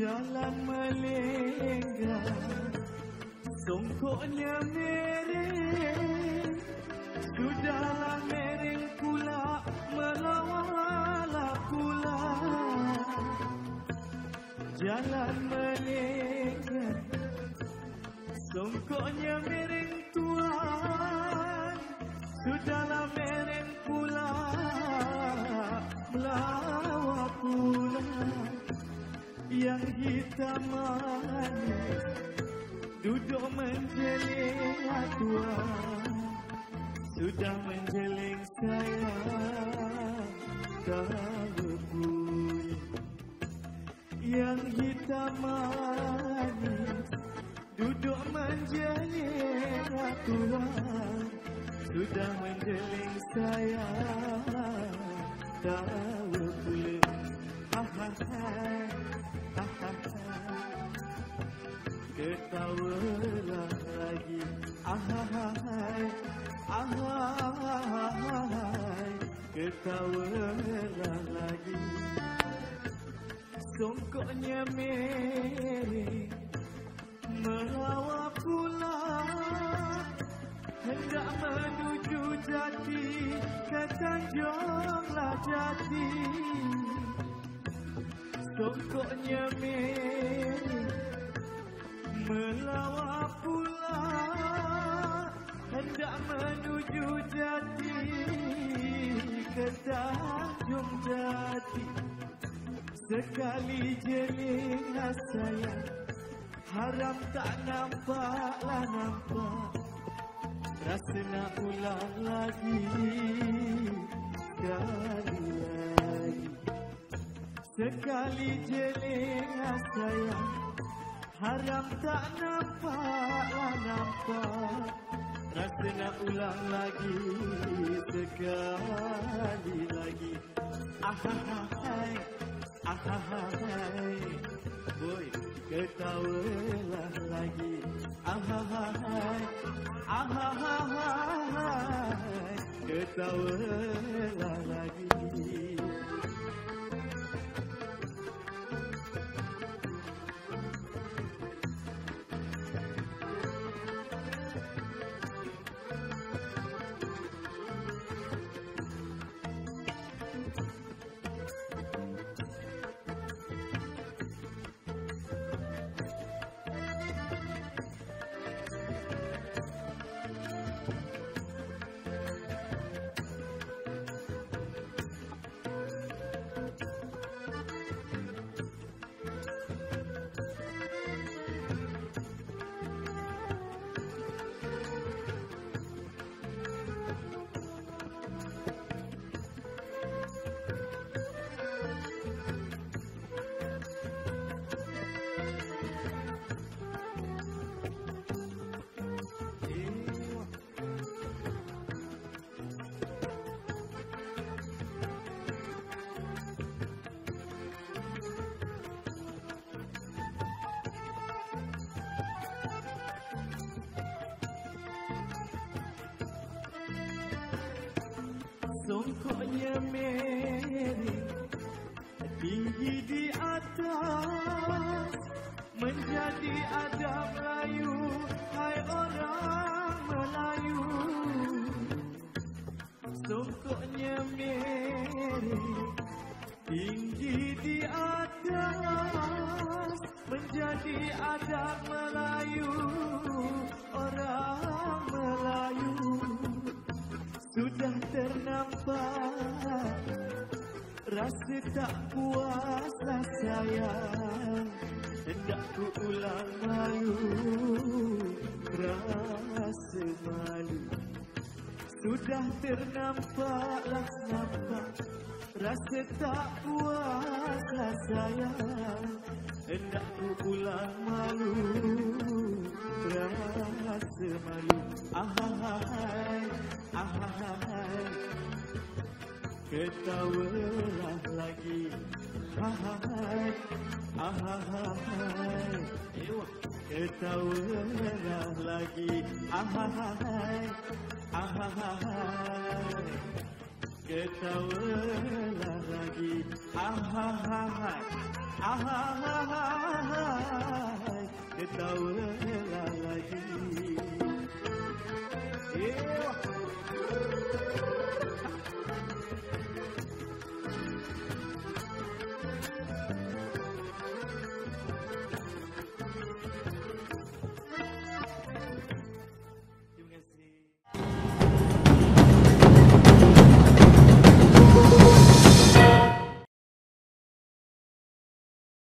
Jalan melenggang Songkoknya mereng Sudahlah mereng pula Melawalah pula. Jalan melenggang Songkoknya mereng Duduk menjeling tuan Sudah menjeling saya. Berbunyi Yang hitam manis. Duduk menjeling tuan Sudah menjeling saya. Tahu pula Ha ha ha Ketawalah lagi Ah ha ha Ah ha ha Ketawalah lagi Songkoknya mereng Melawak pula hendak menuju jati ke Tanjunglah jati sokoknya merah melawak pula hendak menuju jati ke Tanjung Jati. Sekali jeling sayang haram tak nampaklah nampak. Rasa nak ulang lagi Sekali lagi. Sekali jeling sayang Haram tak nampaklah nampak. Rasa nak ulang lagi Sekali lagi. Ahahai Ahahai Boy Ketawalah lagi. Ahahai Ahahai Ketawalah lagi Songkoknya mereng Tinggi di atas Menjadi adab Melayu. Hai orang Melayu Songkoknya mereng Tinggi di atas Menjadi adab Melayu. Orang Melayu sudah ternampak Rasa tak puaslah sayang. Hendak ku ulang malu Rasa malu. Sudah ternampaklah nampak Rasa tak puaslah sayang. Hendak ku ulang malu Rasa malu Ahai Ahai Ketawalah lagi Ahai Ahai Ketawalah lagi Ahai Ahai Ketawalah lagi Ahai Ahai, Tawla you.